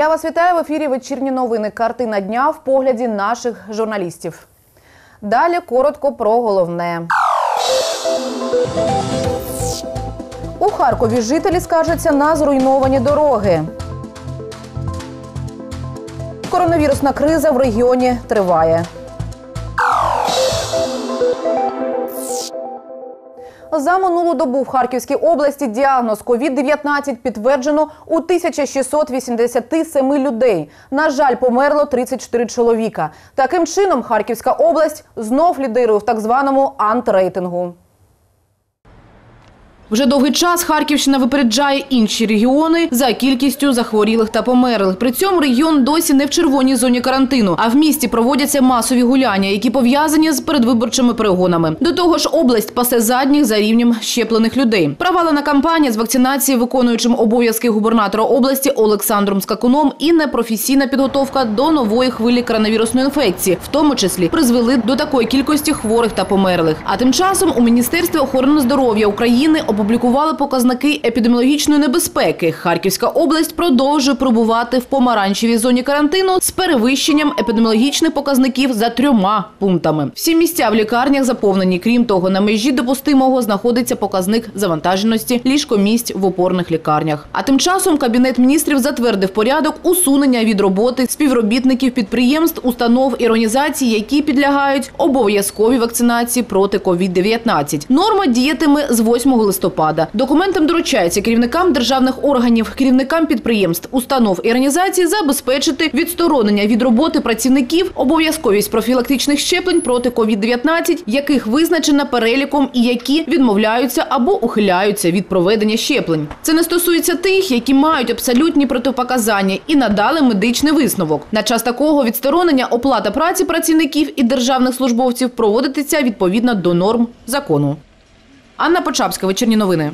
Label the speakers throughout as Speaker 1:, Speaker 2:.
Speaker 1: Я вас вітаю в ефірі вечірні новини. Картина дня в погляді наших журналістів. Далі коротко про головне. У Харкові жителі скаржаться на зруйновані дороги. Коронавірусна криза в регіоні триває. За минулу добу в Харківській області діагноз COVID-19 підтверджено у 1687 людей. На жаль, померло 34 чоловіка. Таким чином, Харківська область знов лідирує в так званому антирейтингу. Вже довгий час Харківщина випереджає інші регіони за кількістю захворілих та померлих. При цьому регіон досі не в червоній зоні карантину, а в місті проводяться масові гуляння, які пов'язані з передвиборчими перегонами. До того ж, область пасе задніх за рівнем щеплених людей. Провалена кампанія з вакцинації виконуючим обов'язки губернатора області Олександром Скакуном і непрофесійна підготовка до нової хвилі коронавірусної інфекції, в тому числі призвели до такої кількості хворих та померлих. А тим часом у міністерстві охорони здоров'я України опублікували показники епідеміологічної небезпеки. Харківська область продовжує пробувати в помаранчевій зоні карантину з перевищенням епідеміологічних показників за трьома пунктами. Всі місця в лікарнях заповнені. Крім того, на межі допустимого знаходиться показник завантаженості ліжкомісць в опорних лікарнях. А тим часом кабінет міністрів затвердив порядок усунення від роботи співробітників підприємств, установ і організацій, які підлягають обов'язковій вакцинації проти COVID-19. Норма діятиме з 8 листопада. Документам доручається керівникам державних органів, керівникам підприємств, установ і організацій забезпечити відсторонення від роботи працівників, обов'язковість профілактичних щеплень проти COVID-19, яких визначена переліком і які відмовляються або ухиляються від проведення щеплень. Це не стосується тих, які мають абсолютні протипоказання і надали медичний висновок. На час такого відсторонення оплата праці працівників і державних службовців проводитися відповідно до норм закону. Анна Почапська, вечірні новини.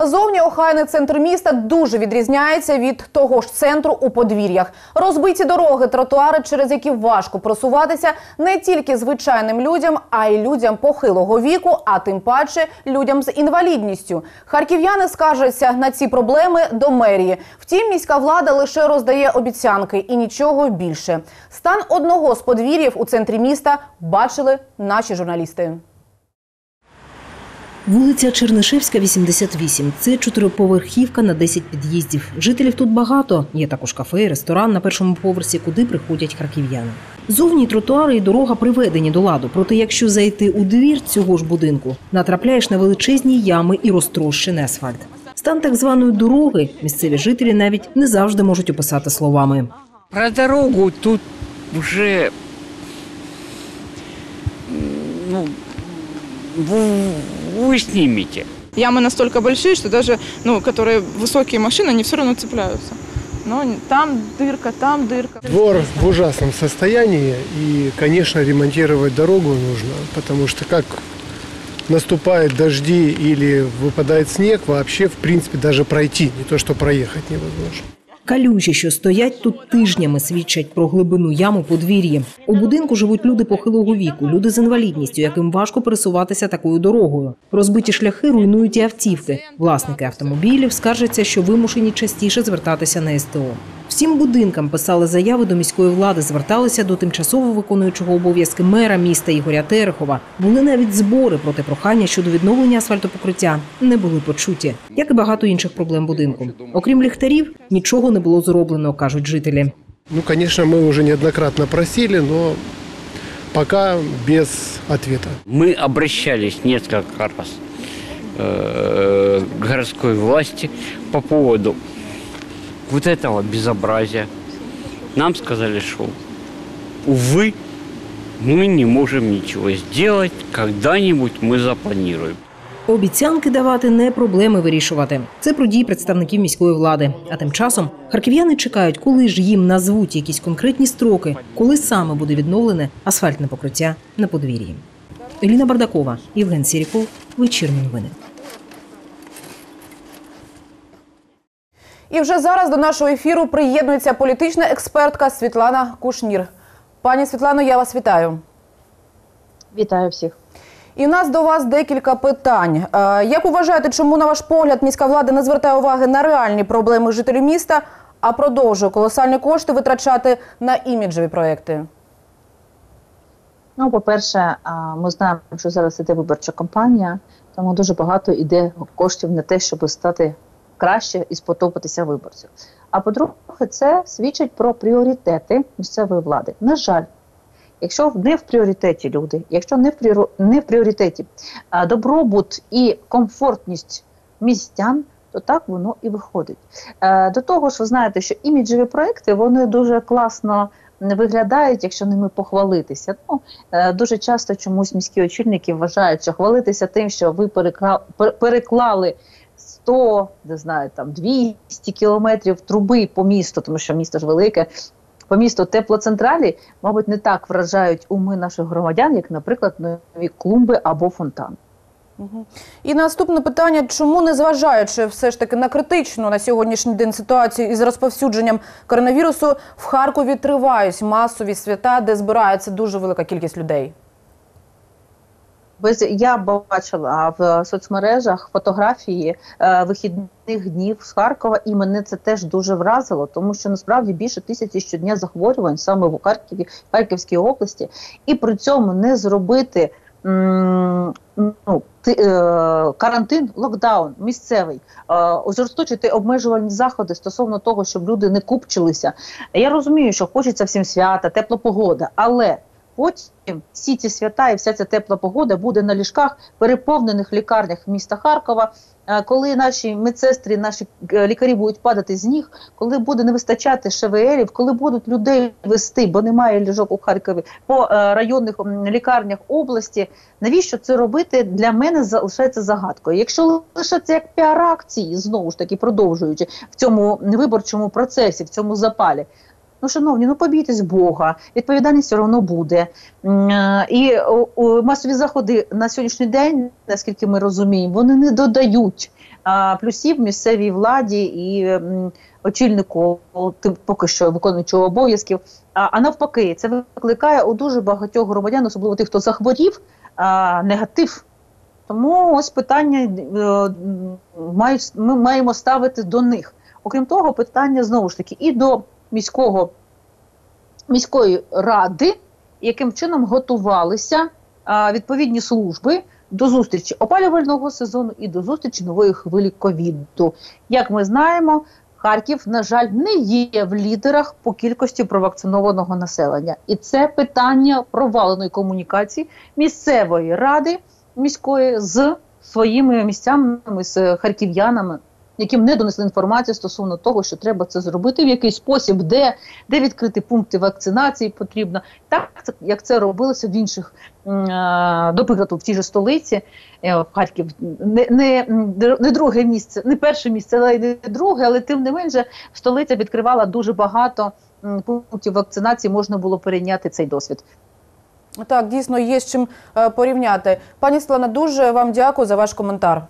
Speaker 1: Зовні охайний центр міста дуже відрізняється від того ж центру у подвір'ях. Розбиті дороги, тротуари, через які важко просуватися не тільки звичайним людям, а й людям похилого віку, а тим паче людям з інвалідністю. Харків'яни скаржаться на ці проблеми до мерії. Втім, міська влада лише роздає обіцянки і нічого більше. Стан одного з подвір'їв у центрі міста бачили наші журналісти.
Speaker 2: Вулиця Чернишевська, 88. Це чотириповерхівка на 10 під'їздів. Жителів тут багато. Є також кафе, ресторан на першому поверсі, куди приходять харків'яни. Зовні тротуари і дорога приведені до ладу. Проте, якщо зайти у двір цього ж будинку, натрапляєш на величезні ями і розтрощений асфальт. Стан так званої дороги місцеві жителі навіть не завжди можуть описати словами.
Speaker 3: Про дорогу тут уже ну, вы, вы снимете.
Speaker 4: Ямы настолько большие, что даже, ну, которые высокие машины, они все равно цепляются. Но там дырка, там дырка.
Speaker 5: Двор в ужасном состоянии, и, конечно, ремонтировать дорогу нужно, потому что как наступают дожди или выпадает снег, вообще, в принципе, даже пройти, не то что проехать невозможно.
Speaker 2: Калюжі, що стоять тут тижнями, свідчать про глибину яму подвір'ї. У будинку живуть люди похилого віку, люди з інвалідністю, яким важко пересуватися такою дорогою. Розбиті шляхи руйнують і автівки. Власники автомобілів скаржаться, що вимушені частіше звертатися на СТО Всім будинкам писали заяви до міської влади, зверталися до тимчасово виконуючого обов'язки мера міста Ігоря Терехова. Були навіть збори проти прохання щодо відновлення асфальтопокриття. Не були почуті, як і багато інших проблем будинку. Окрім ліхтарів, нічого не було зроблено, кажуть жителі.
Speaker 5: Ну, конечно, мы уже неоднократно просили, но пока без ответа.
Speaker 3: Мы обращались несколько раз э, к городской власти по поводу вот этого безобразия. Нам сказали, что, увы, мы не можем ничего сделать, когда-нибудь мы запланируем.
Speaker 2: Обіцянки давати не проблеми вирішувати. Це про дії представників міської влади. А тим часом харків'яни чекають, коли ж їм назвуть якісь конкретні строки, коли саме буде відновлене асфальтне покриття на подвір'ї. Еліна Бардакова, Євген Сіріков, вечірні новини.
Speaker 1: І вже зараз до нашого ефіру приєднується політична експертка Світлана Кушнір. Пані Світлано, я вас вітаю.
Speaker 6: Вітаю всіх.
Speaker 1: І в нас до вас декілька питань. Е, Як вважаєте, чому, на ваш погляд, міська влада не звертає уваги на реальні проблеми жителів міста, а продовжує колосальні кошти витрачати на іміджеві проекти?
Speaker 6: Ну, по-перше, ми знаємо, що зараз іде виборча кампанія, тому дуже багато йде коштів на те, щоб стати краще і сподобатися виборцю. А по-друге, це свідчить про пріоритети місцевої влади. На жаль, якщо не в пріоритеті люди, якщо не в пріору- не в пріоритеті а, добробут і комфортність містян, то так воно і виходить. Е, До того ж, ви знаєте, що іміджеві проекти вони дуже класно виглядають, якщо ними похвалитися. Ну, Е, Дуже часто чомусь міські очільники вважають, що хвалитися тим, що ви переклали 100, не знаю, там 200 кілометрів труби по місту, тому що місто ж велике. По місту теплоцентралі, мабуть, не так вражають уми наших громадян, як, наприклад, нові клумби або фонтан.
Speaker 1: І наступне питання: чому, незважаючи все ж таки на критичну на сьогоднішній день ситуацію із розповсюдженням коронавірусу, в Харкові тривають масові свята, де збирається дуже велика кількість людей?
Speaker 6: Без я бачила в соцмережах фотографії е, вихідних днів з Харкова, і мене це теж дуже вразило, тому що насправді більше тисячі щодня захворювань саме в Харкові, Харківській області, і при цьому не зробити ну, ти- е, карантин, локдаун місцевий, е, обмежувальні заходи стосовно того, щоб люди не купчилися. Я розумію, що хочеться всім свята, тепла погода, але Потім всі ці свята і вся ця тепла погода буде на ліжках переповнених лікарнях міста Харкова. Е, Коли наші медсестри, наші е, лікарі будуть падати з ніг, коли буде не вистачати ШВЛів, коли будуть людей вести, бо немає ліжок у Харкові по е, районних лікарнях області. Навіщо це робити? Для мене залишається загадкою. Якщо лише це як піар-акції, знову ж таки продовжуючи в цьому виборчому процесі, в цьому запалі. Ну, шановні, ну побійтесь Бога, відповідальність все одно буде. Е, І масові заходи на сьогоднішній день, наскільки ми розуміємо, вони не додають плюсів місцевій владі і очільнику тим, поки що виконуючого обов'язків. А, а навпаки, це викликає у дуже багатьох громадян, особливо тих, хто захворів, негатив. Тому ось питання е, мають, ми маємо ставити до них. Окрім того, питання знову ж таки і до міського міської ради, яким чином готувалися а, відповідні служби до зустрічі опалювального сезону і до зустрічі нової хвилі ковіду. Як ми знаємо, Харків, на жаль, не є в лідерах по кількості провакцинованого населення, і це питання проваленої комунікації місцевої ради міської з своїми місцями, з харків'янами яким не донесли інформацію стосовно того, що треба це зробити в якийсь спосіб, де, де відкрити пункти вакцинації потрібно, так як це робилося в інших, е, до прикладу, в тій же столиці е, в Харків не, не, не друге місце, не перше місце, але й не друге, але тим не менше столиця відкривала дуже багато пунктів вакцинації, можна було перейняти цей досвід.
Speaker 1: Так, дійсно є з чим е, порівняти. Пані Світлана, дуже вам дякую за ваш коментар.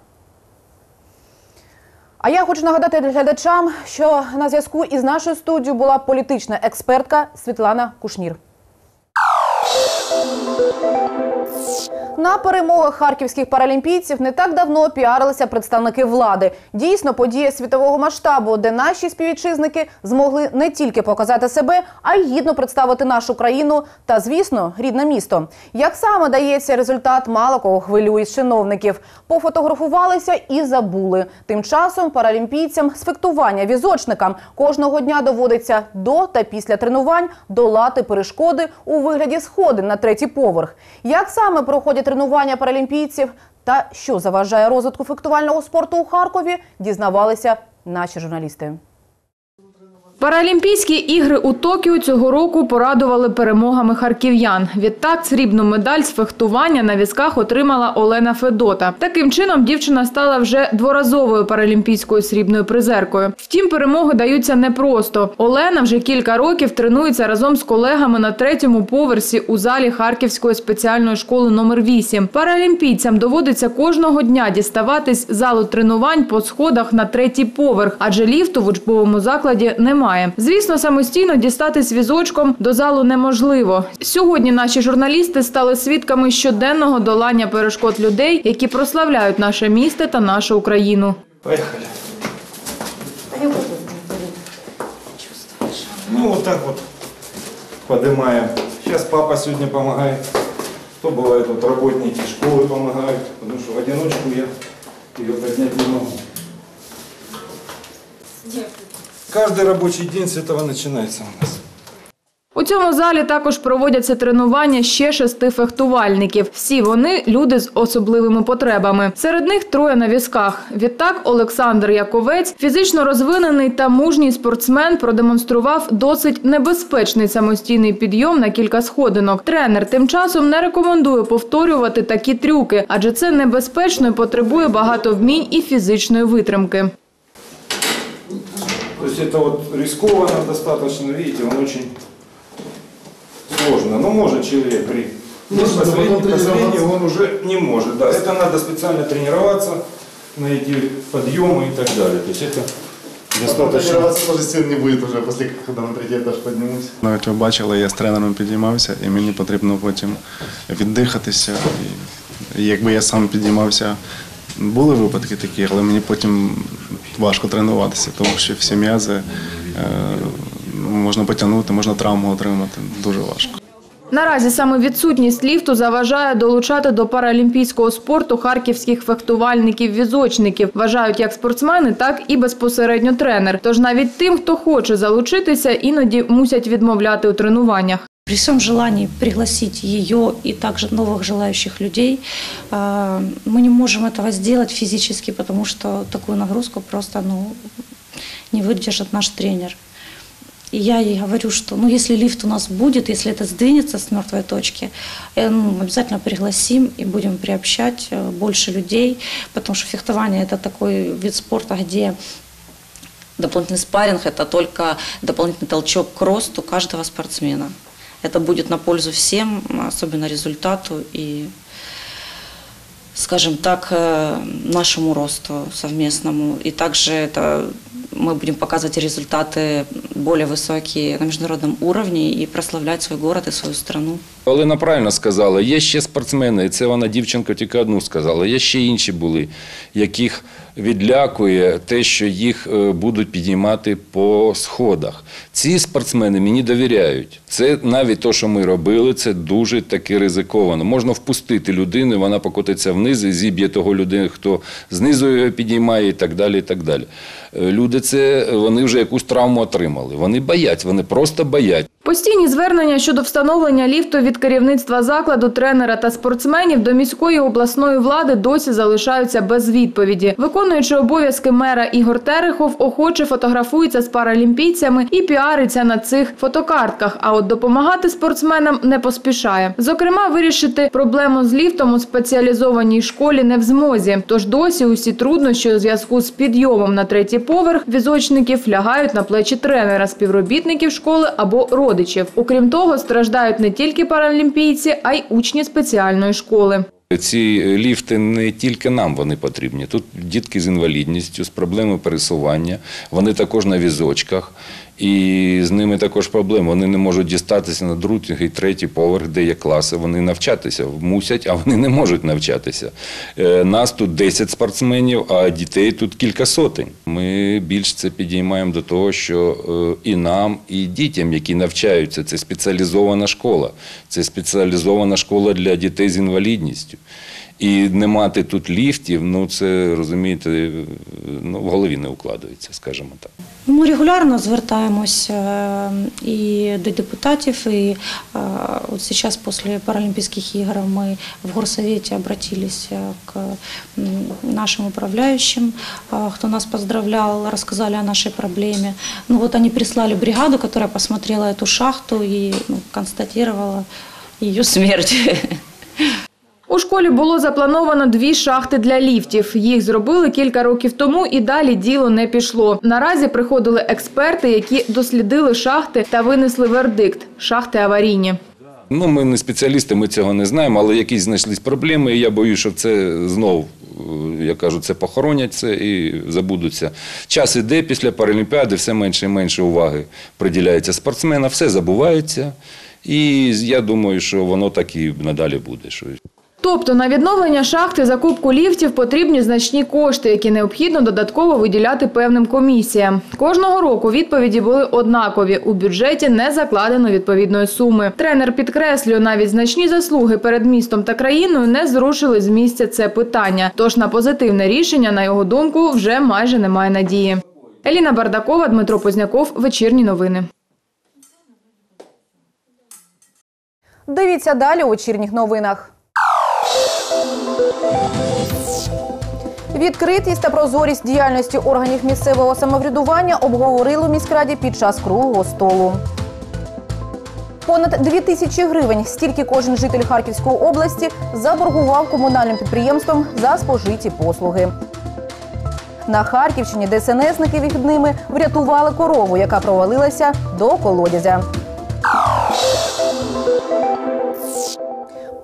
Speaker 1: А я хочу нагадати глядачам, що на зв'язку із нашою студією була політична експертка Світлана Кушнір. На перемогах харківських паралімпійців не так давно піарилися представники влади. Дійсно, подія світового масштабу, де наші співвітчизники змогли не тільки показати себе, а й гідно представити нашу країну та, звісно, рідне місто. Як саме дається результат, мало кого хвилює з чиновників. Пофотографувалися і забули. Тим часом паралімпійцям з фехтування візочникам кожного дня доводиться до та після тренувань долати перешкоди у вигляді сходин на третій поверх. Як саме проходять тренування паралімпійців та що заважає розвитку фехтувального спорту у Харкові, дізнавалися наші журналісти.
Speaker 7: Паралімпійські ігри у Токіо цього року порадували перемогами харків'ян. Відтак срібну медаль з фехтування на візках отримала Олена Федота. Таким чином дівчина стала вже дворазовою паралімпійською срібною призеркою. Втім, перемоги даються непросто. Олена вже кілька років тренується разом з колегами на третьому поверсі у залі Харківської спеціальної школи номер 8 Паралімпійцям доводиться кожного дня діставатись залу тренувань по сходах на третій поверх, адже ліфту в учбовому закладі немає. Немає. Звісно, самостійно дістатись візочком до залу неможливо. Сьогодні наші журналісти стали свідками щоденного долання перешкод людей, які прославляють наше місто та нашу Україну.
Speaker 8: Поехали. Ну, вот так вот поднимаем. Сейчас папа сегодня помогает. То бывает, вот работники школы помогают, потому что в одиночку я ее поднять не могу. Каждый рабочий день с этого начинается у нас.
Speaker 7: У цьому залі також проводяться тренування ще шести фехтувальників. Всі вони люди з особливими потребами. Серед них троє на візках. Відтак Олександр Яковець, фізично розвинений та мужній спортсмен, продемонстрував досить небезпечний самостійний підйом на кілька сходинок. Тренер тим часом не рекомендує повторювати такі трюки, адже це небезпечно і потребує багато вмінь і фізичної витримки.
Speaker 8: То есть это вот рискованно достаточно, видите, он очень сложно. Но может человек при последнем последнем он уже не может. Да, это надо специально тренироваться на эти подъемы и так далее. То есть это достаточно...
Speaker 9: Тренироваться тоже сил не будет уже, після коли на третій етаж піднімусь.
Speaker 10: Навіть ви бачили, я з тренером підіймався, і мені потрібно потім віддихатися. І якби я сам підіймався, були випадки такі, але мені потім важко тренуватися, тому що всі м'язи е, можна потягнути, можна травму отримати. Дуже важко.
Speaker 7: Наразі саме відсутність ліфту заважає долучати до паралімпійського спорту харківських фехтувальників-візочників. Вважають як спортсмени, так і безпосередньо тренер. Тож навіть тим, хто хоче залучитися, іноді мусять відмовляти у тренуваннях.
Speaker 11: При всем желании пригласить ее и также новых желающих людей, э, мы не можем этого сделать физически, потому что такую нагрузку просто ну, не выдержит наш тренер. И я ей говорю, что ну, если лифт у нас будет, если это сдвинется с мертвой точки, э, ну, обязательно пригласим и будем приобщать э, больше людей, потому что фехтование это такой вид спорта, где дополнительный спарринг – это только дополнительный толчок к росту каждого спортсмена. Это будет на пользу всем, особенно результату и, скажем так, э, нашему росту совместному. И также это мы будем показывать результаты более высокие на международном уровне и прославлять свой город и свою страну.
Speaker 12: Олена правильно сказала, є ще спортсмени, і це вона дівчинка тільки одну сказала. Є ще інші були, яких відлякує те, що їх е, будуть підіймати по сходах. Ці спортсмени мені довіряють. Це навіть те, що ми робили, це дуже таки ризиковано. Можна впустити людину, вона покотиться вниз і зіб'є того людини, хто знизу його підіймає і так далі. І так далі. Люди це вони вже якусь травму отримали. Вони боять, вони просто боять.
Speaker 7: Постійні звернення щодо встановлення ліфту від керівництва закладу, тренера та спортсменів до міської обласної влади досі залишаються без відповіді. Виконуючи обов'язки мера Ігор Терехов, охоче фотографується з паралімпійцями і піариться на цих фотокартках. А от допомагати спортсменам не поспішає. Зокрема, вирішити проблему з ліфтом у спеціалізованій школі не в змозі. Тож досі усі труднощі у зв'язку з підйомом на третій поверх візочників лягають на плечі тренера, співробітників школи або родичів. Окрім того, страждають не тільки паралімпійці, а й учні спеціальної школи.
Speaker 12: Ці ліфти не тільки нам вони потрібні. Тут дітки з інвалідністю, з проблемою пересування, вони також на візочках. І з ними також проблеми. Вони не можуть дістатися на другий, третій поверх, де є класи. Вони навчатися мусять, а вони не можуть навчатися. Е, Нас тут 10 спортсменів, а дітей тут кілька сотень. Ми більш це підіймаємо до того, що е, і нам, і дітям, які навчаються, це спеціалізована школа. Це спеціалізована школа для дітей з інвалідністю. І не мати тут ліфтів, ну це розумієте, ну в голові не укладається, скажімо так.
Speaker 11: Ми регулярно звертаємось е, і до депутатів, і е, от сейчас после Паралимпийских игр мы в горсовете обратились э, к м, нашим управляющим, э, кто нас поздравлял, рассказали о нашей проблеме. Ну вот они прислали бригаду, которая посмотрела эту шахту и ну, констатировала ее смерть.
Speaker 7: У школі було заплановано дві шахти для ліфтів. Їх зробили кілька років тому і далі діло не пішло. Наразі приходили експерти, які дослідили шахти та винесли вердикт – шахти аварійні.
Speaker 12: Ну, ми не спеціалісти, ми цього не знаємо, але якісь знайшлись проблеми, і я боюся, що це знов е, Я кажу, це похоронять це і забудуться. Час іде після Паралімпіади, все менше і менше уваги приділяється спортсменам, все забувається. І я думаю, що воно так і надалі буде.
Speaker 7: Тобто на відновлення шахти, закупку ліфтів потрібні значні кошти, які необхідно додатково виділяти певним комісіям. Кожного року відповіді були однакові. У бюджеті не закладено відповідної суми. Тренер підкреслює, навіть значні заслуги перед містом та країною не зрушили з місця це питання. Тож на позитивне рішення, на його думку, вже майже немає надії. Еліна Бардакова, Дмитро Позняков. Вечірні новини.
Speaker 1: Дивіться далі у вечірніх новинах. Відкритість та прозорість діяльності органів місцевого самоврядування обговорили у міськраді під час круглого столу. Понад 2 тисячі гривень стільки кожен житель Харківської області заборгував комунальним підприємствам за спожиті послуги. На Харківщині ДСНСники вихідними врятували корову, яка провалилася до колодязя.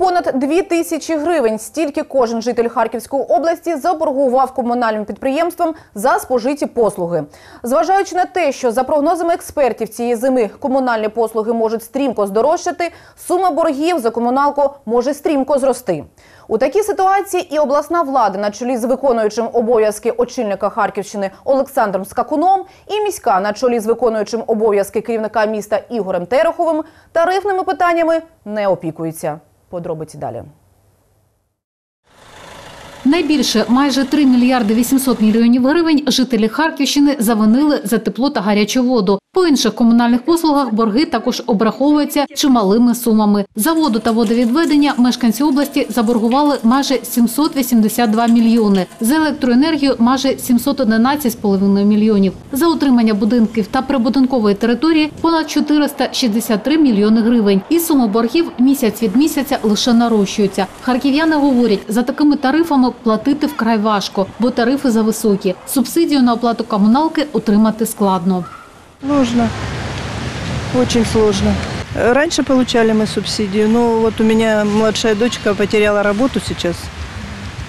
Speaker 1: Понад 2 тисячі гривень стільки кожен житель Харківської області заборгував комунальним підприємствам за спожиті послуги. Зважаючи на те, що за прогнозами експертів цієї зими комунальні послуги можуть стрімко здорожчати, сума боргів за комуналку може стрімко зрости. У такій ситуації і обласна влада на чолі з виконуючим обов'язки очільника Харківщини Олександром Скакуном, і міська на чолі з виконуючим обов'язки керівника міста Ігорем Тереховим тарифними питаннями не опікуються. Подробиці далі.
Speaker 13: Найбільше майже 3 мільярди 800 мільйонів гривень жителі Харківщини завинили за тепло та гарячу воду. По інших комунальних послугах борги також обраховуються чималими сумами. За воду та водовідведення мешканці області заборгували майже 782 мільйони. За електроенергію майже 711,5 мільйонів. За утримання будинків та прибудинкової території понад 463 мільйони гривень. І суми боргів місяць від місяця лише нарощуються. Харків'яни говорять, за такими тарифами платити вкрай важко, бо тарифи зависокі. Субсидію на оплату комуналки отримати складно.
Speaker 14: Нужно. Очень сложно. Раньше получали мы субсидию, но вот у меня младшая дочка потеряла работу сейчас.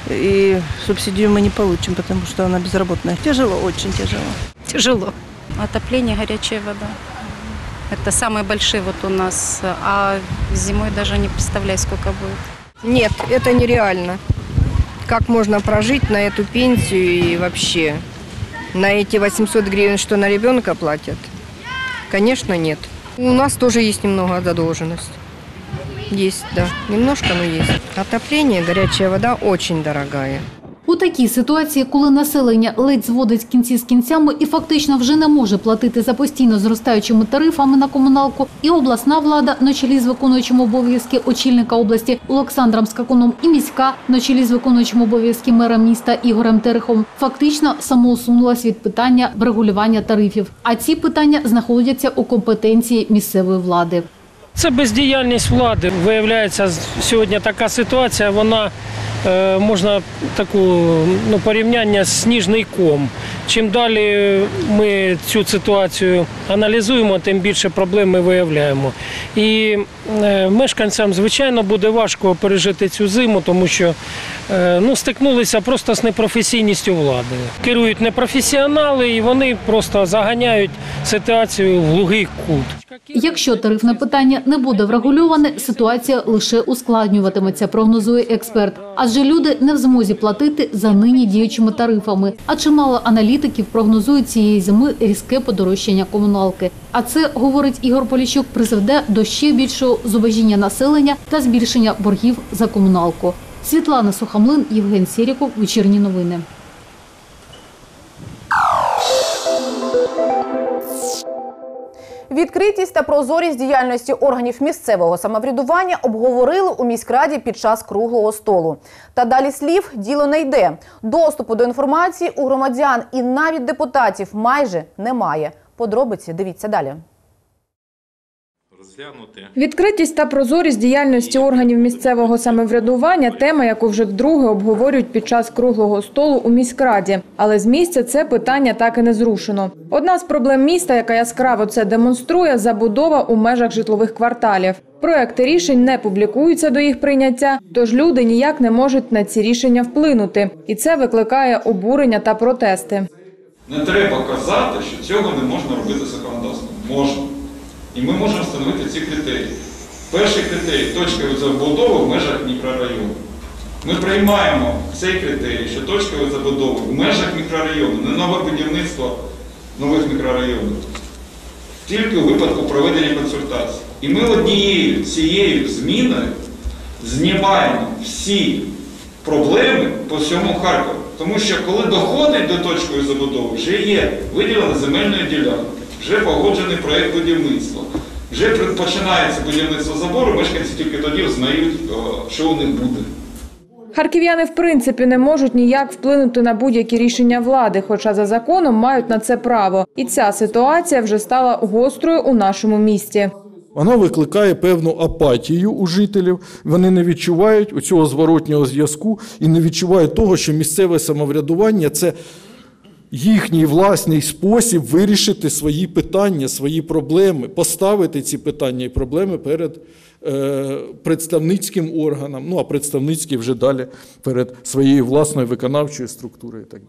Speaker 14: И субсидию мы не получим, потому что она безработная. Тяжело, очень тяжело.
Speaker 15: Тяжело. Отопление, горячая вода. Это самые большие вот у нас. А зимой даже не представляю, сколько будет.
Speaker 16: Нет, это нереально. Как можно прожить на эту пенсию и вообще на эти 800 гривен, что на ребенка платят? Конечно, нет. У нас тоже есть немного задолженность. Есть, да. Немножко, но есть. Отопление, горячая вода очень дорогая.
Speaker 13: У такій ситуації, коли населення ледь зводить кінці з кінцями і фактично вже не може платити за постійно зростаючими тарифами на комуналку, і обласна влада на чолі з виконуючим обов'язки очільника області Олександром Скакуном і міська на чолі з виконуючим обов'язки мера міста Ігорем Терехом фактично самоусунулась від питання врегулювання тарифів. А ці питання знаходяться у компетенції місцевої влади.
Speaker 17: Це бездіяльність влади. Виявляється, сьогодні така ситуація, вона можна таку ну, порівняння з сніжний ком. Чим далі ми цю ситуацію аналізуємо, тим більше проблем ми виявляємо. І е, мешканцям, звичайно, буде важко пережити цю зиму, тому що е, ну, стикнулися просто з непрофесійністю влади. Керують непрофесіонали і вони просто заганяють ситуацію в глухий кут.
Speaker 13: Якщо тарифне питання не буде врегульоване, ситуація лише ускладнюватиметься, прогнозує експерт. Адже люди не в змозі платити за нині діючими тарифами. А чимало аналітиків прогнозують цієї зими різке подорожчання комуналки. А це, говорить Ігор Поліщук, призведе до ще більшого зубожіння населення та збільшення боргів за комуналку. Світлана Сухамлин, Євген Сіріков. Вечірні новини.
Speaker 1: Відкритість та прозорість діяльності органів місцевого самоврядування обговорили у міськраді під час круглого столу. Та далі слів діло не йде. Доступу до інформації у громадян і навіть депутатів майже немає. Подробиці дивіться далі.
Speaker 7: Відкритість та прозорість діяльності органів місцевого самоврядування – тема, яку вже вдруге обговорюють під час круглого столу у міськраді. Але з місця це питання так і не зрушено. Одна з проблем міста, яка яскраво це демонструє – забудова у межах житлових кварталів. Проекти рішень не публікуються до їх прийняття, тож люди ніяк не можуть на ці рішення вплинути. І це викликає обурення та протести.
Speaker 8: Не треба казати, що цього не можна робити законодавством. Можна. І ми можемо встановити ці критерії. Перший критерій точкової забудови в межах мікрорайону. Ми приймаємо цей критерій, що точкової забудови в межах мікрорайону, не нове будівництво нових мікрорайонів. Тільки у випадку проведення консультацій. І ми однією цією зміною знімаємо всі проблеми по всьому Харкову. Тому що коли доходить до точкової забудови, вже є виділена земельна ділянка, вже погоджений проєкт будівництва, вже починається будівництво забору, мешканці тільки тоді знають, що у них буде.
Speaker 7: Харків'яни в принципі не можуть ніяк вплинути на будь-які рішення влади, хоча за законом мають на це право. І ця ситуація вже стала гострою у нашому місті.
Speaker 18: Вона викликає певну апатію у жителів. Вони не відчувають у цього зворотнього зв'язку і не відчувають того, що місцеве самоврядування це їхній власний спосіб вирішити свої питання, свої проблеми, поставити ці питання і проблеми перед е, представницьким органом, ну а представницький вже далі перед своєю власною виконавчою структурою. Так.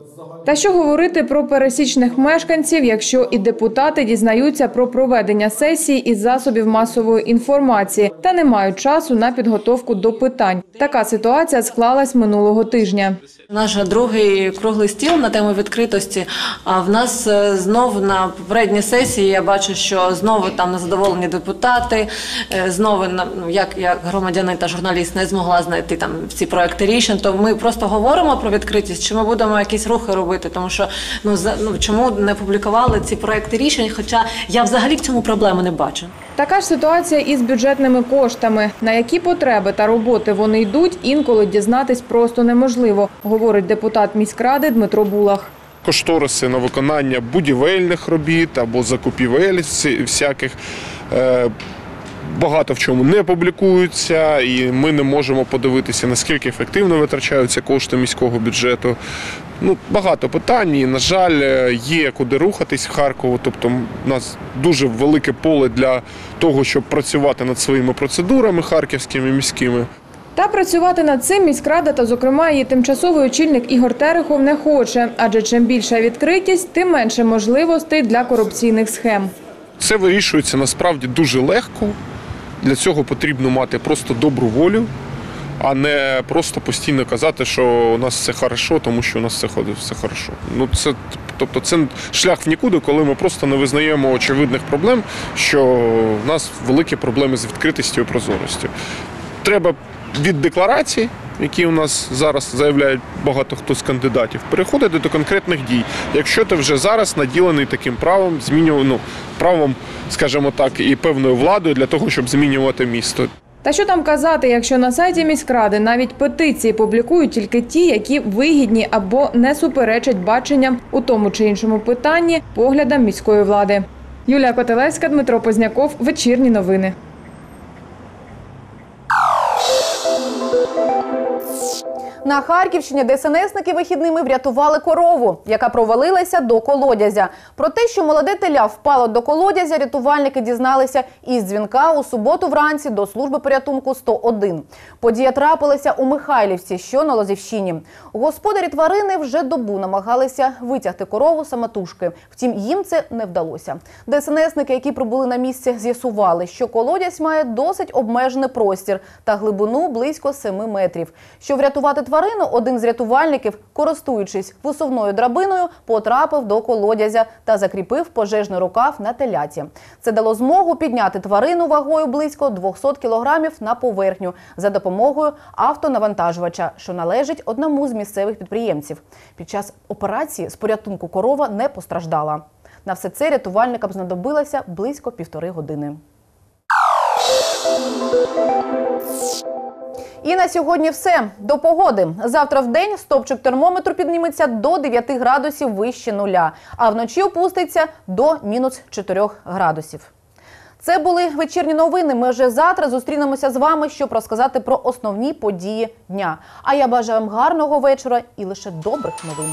Speaker 7: Та що говорити про пересічних мешканців, якщо і депутати дізнаються про проведення сесії із засобів масової інформації та не мають часу на підготовку до питань. Така ситуація склалась минулого тижня.
Speaker 19: Наш другий круглий стіл на тему відкритості. А в нас е, знов на попередній сесії я бачу, що знову там незадоволені депутати. е, Знову ну, як я громадянин та журналіст не змогла знайти там ці проекти рішень. То ми просто говоримо про відкритість, чи ми будемо якісь рухи робити, тому що ну за ну чому не публікували ці проекти рішень? Хоча я взагалі в цьому проблеми не бачу.
Speaker 7: Така ж ситуація із бюджетними коштами. На які потреби та роботи вони йдуть, інколи дізнатись просто неможливо, говорить депутат міськради Дмитро Булах.
Speaker 20: кошториси на виконання будівельних робіт або закупівель всяких. е, Багато в чому не публікуються, і ми не можемо подивитися, наскільки ефективно витрачаються кошти міського бюджету. Ну, багато питань, і, на жаль, е, є куди рухатись в Харкову. Тобто, у нас дуже велике поле для того, щоб працювати над своїми процедурами харківськими міськими.
Speaker 7: Та працювати над цим міськрада та, зокрема, її тимчасовий очільник Ігор Терехов не хоче, адже чим більша відкритість, тим менше можливостей для корупційних схем.
Speaker 20: Це вирішується насправді дуже легко. Для цього потрібно мати просто добру волю, а не просто постійно казати, що у нас все хорошо, тому що у нас все ходить все хорошо. Ну це тобто це шлях в нікуди, коли ми просто не визнаємо очевидних проблем, що в нас великі проблеми з відкритістю і прозорістю. Треба від декларацій, які у нас зараз заявляють багато хто з кандидатів, переходити до конкретних дій. Якщо ти вже зараз наділений таким правом, змінював, ну, правом, скажімо так, і певною владою для того, щоб змінювати місто.
Speaker 7: Та що там казати, якщо на сайті міськради навіть петиції публікують тільки ті, які вигідні або не суперечать баченням у тому чи іншому питанні поглядам міської влади. Юлія Котелевська, Дмитро Позняков. Вечірні новини.
Speaker 1: Música На Харківщині ДСНСники вихідними врятували корову, яка провалилася до колодязя. Про те, що молоде теля впало до колодязя, рятувальники дізналися із дзвінка у суботу вранці до служби порятунку 101. Подія трапилася у Михайлівці, що на Лозівщині. Господарі тварини вже добу намагалися витягти корову самотужки. Втім, їм це не вдалося. ДСНСники, які прибули на місце, з'ясували, що колодязь має досить обмежений простір та глибину близько 7 метрів. Щоб врятувати тварину, один з рятувальників, користуючись висувною драбиною, потрапив до колодязя та закріпив пожежний рукав на теляті. Це дало змогу підняти тварину вагою близько 200 кілограмів на поверхню за допомогою автонавантажувача, що належить одному з місцевих підприємців. Під час операції з порятунку корова не постраждала. На все це рятувальникам знадобилося близько півтори години. І на сьогодні все. До погоди. Завтра в день стопчик термометру підніметься до 9 градусів вище нуля, а вночі опуститься до мінус 4 градусів. Це були вечірні новини. Ми вже завтра зустрінемося з вами, щоб розказати про основні події дня. А я бажаю вам гарного вечора і лише добрих новин.